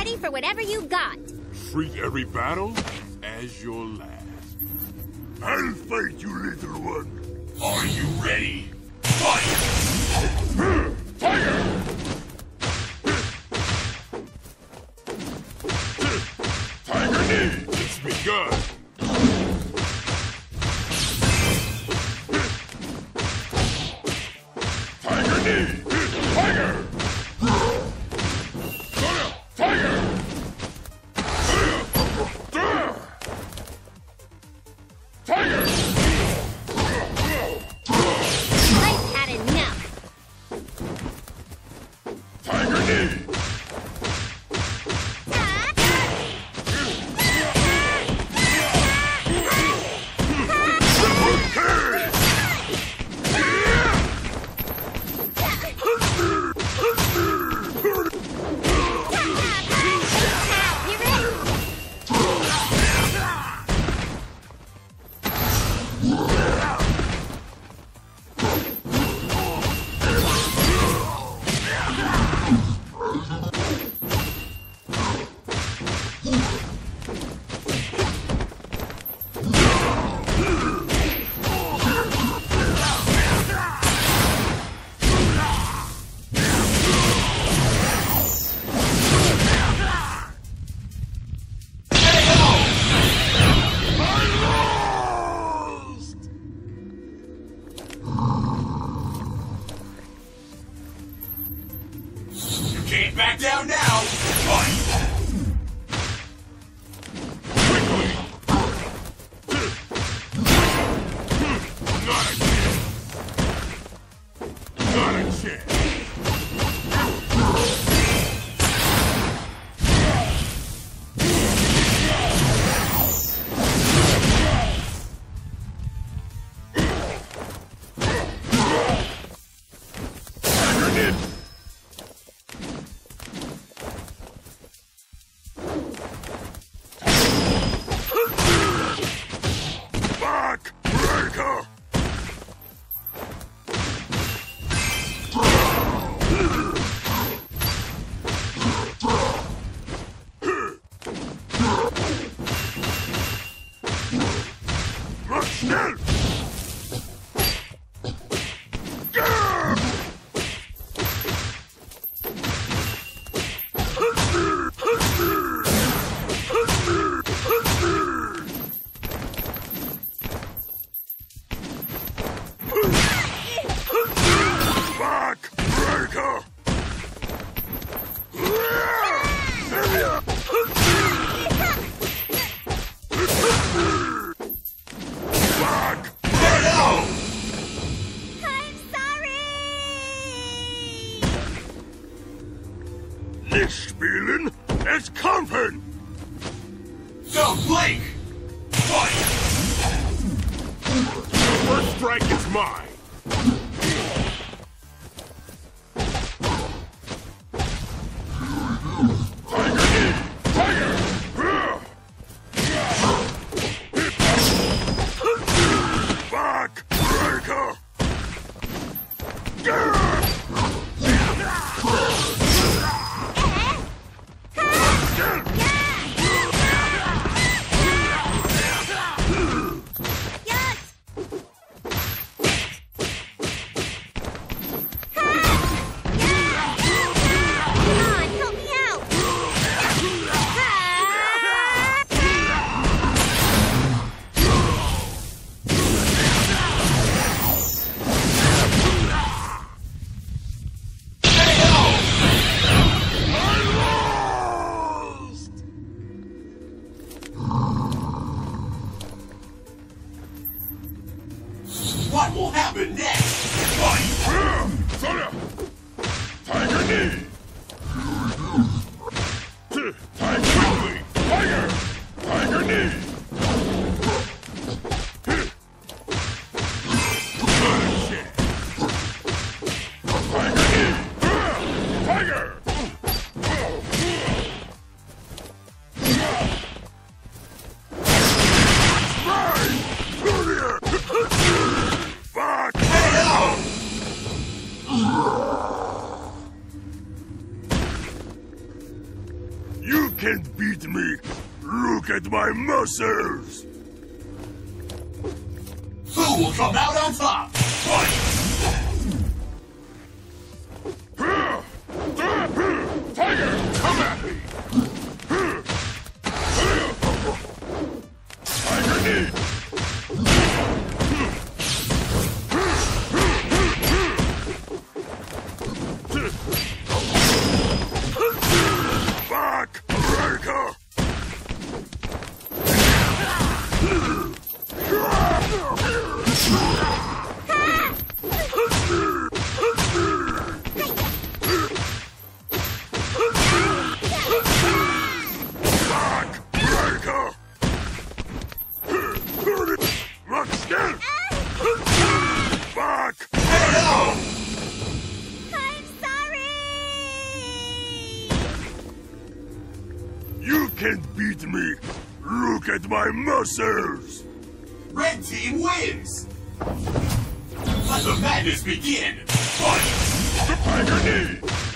ready for whatever you got. Treat every battle as your last. I'll fight you, little one. Are you ready? Fight! Fire! Back down now! Fight! Blink! Fight! First strike is mine. You can't beat me. Look at my muscles. Who will come out on top? Fight! Can't me. Look at my muscles. Red team wins! Let the madness begin! Fight! Tiger knee!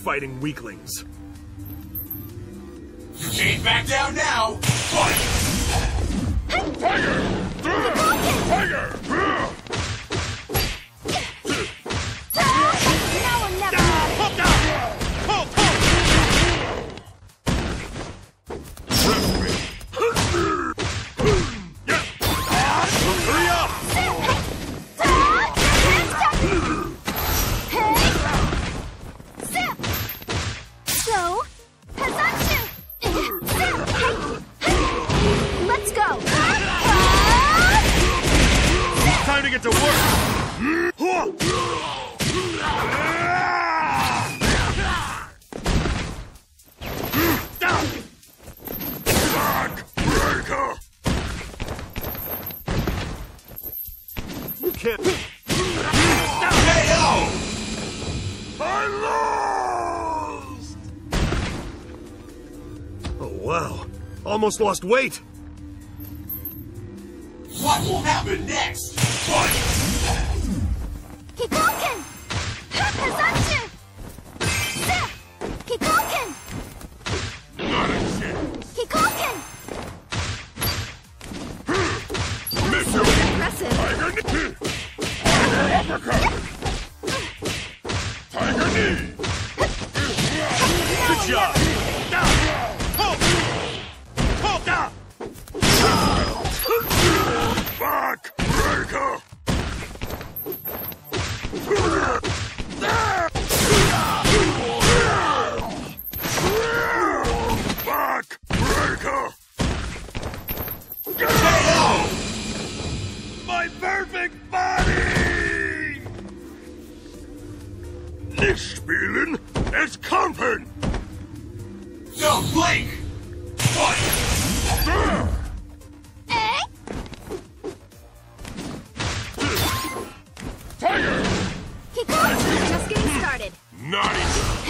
Fighting weaklings. You can't back down now! You can't. KO! I lost! Oh, wow. Almost lost weight. What will happen next? Fight! Kikoken! Not enough!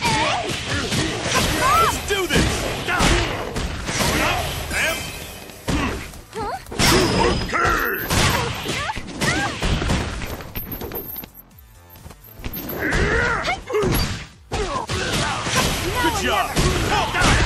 Hey! Hey! Let's do this! Okay! Good job.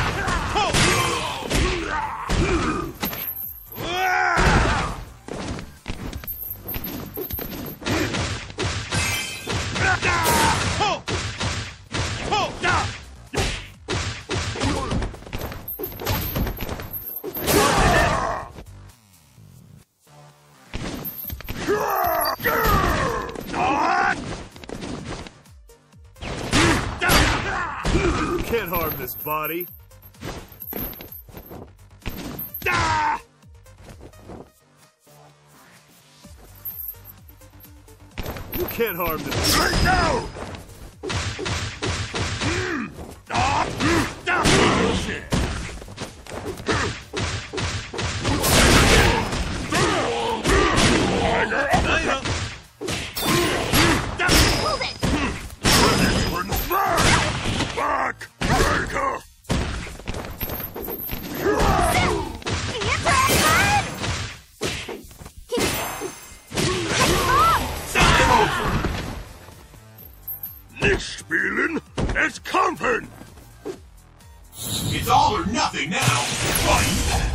Can't harm this body. Ah! You can't harm this. Right now! All or nothing now! Fight!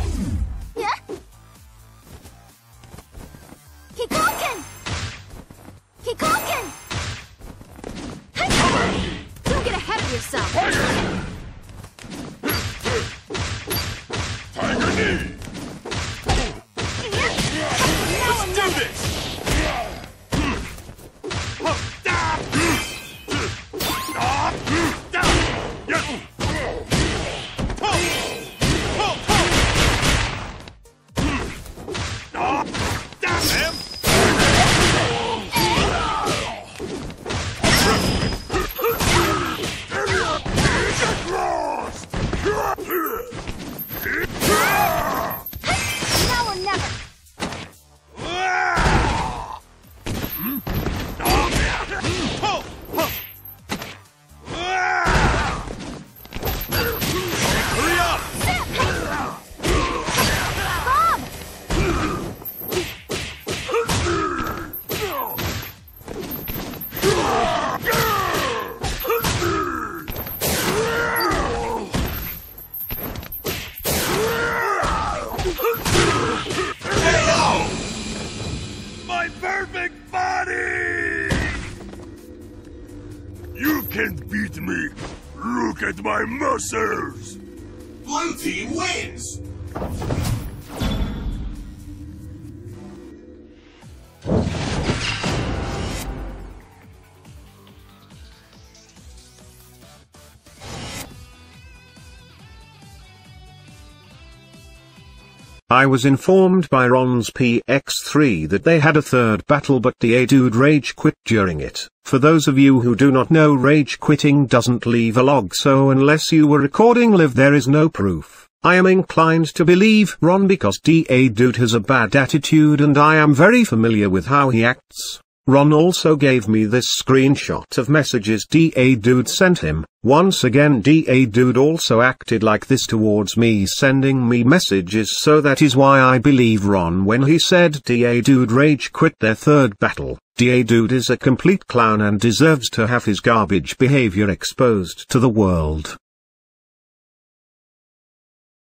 Can't beat me! Look at my muscles! Blue team wins! I was informed by Ron's PX3 that they had a third battle but DA Dude rage quit during it. For those of you who do not know rage quitting doesn't leave a log so unless you were recording live there is no proof. I am inclined to believe Ron because DA Dude has a bad attitude and I am very familiar with how he acts. Ron also gave me this screenshot of messages DA Dude sent him. Once again DA Dude also acted like this towards me sending me messages so that is why I believe Ron when he said DA Dude rage quit their third battle. DA Dude is a complete clown and deserves to have his garbage behavior exposed to the world.